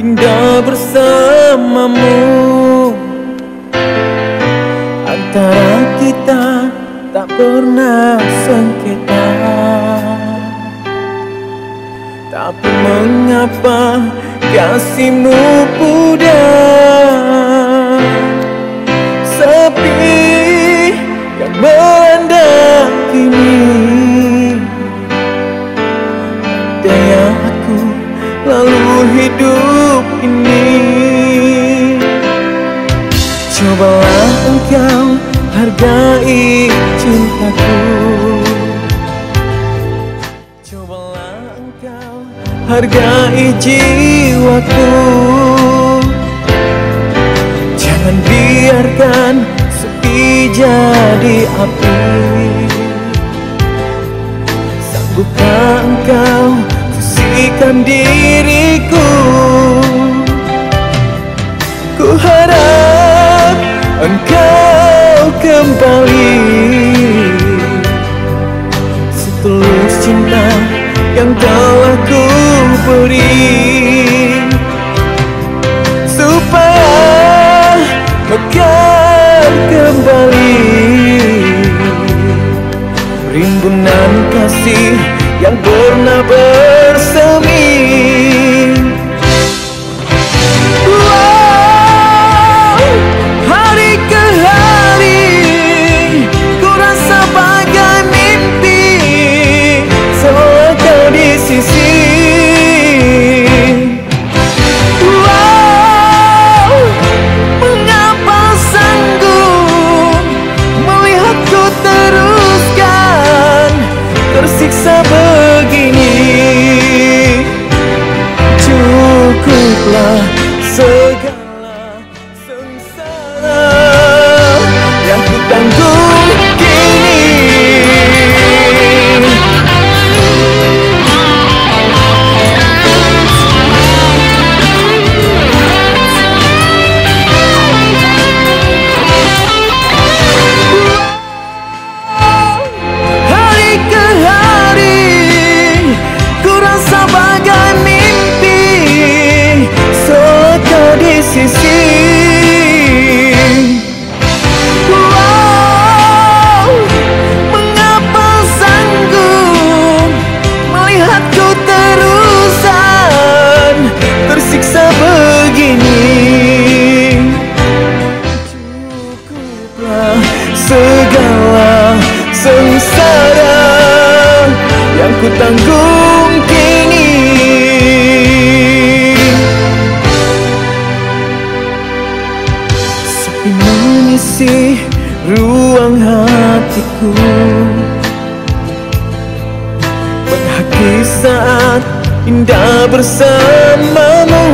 indah bersamamu. Antara kita tak pernah sengketa. Tapi mengapa kasihmu pudar? Sepi yang hargai cintaku. Cobalah engkau hargai jiwaku. Jangan biarkan sepi jadi api. Sanggupkah engkau sisihkan diriku? Ku harap engkau kembali. Setulus cinta yang telah ku beri Supaya mekar kembali. Rimbunan kasih yang pernah bersemi ku tanggung kini. Sepi mengisi ruang hatiku. Menghaki saat indah bersamamu.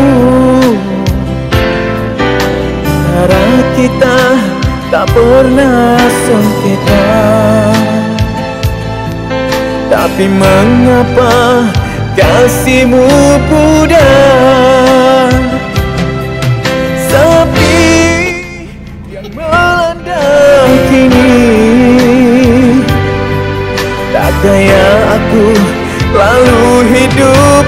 Antara kita tak pernah sengketa Tapi mengapa kasihmu pudar? Sepi yang melanda kini. Tak daya aku lalu hidup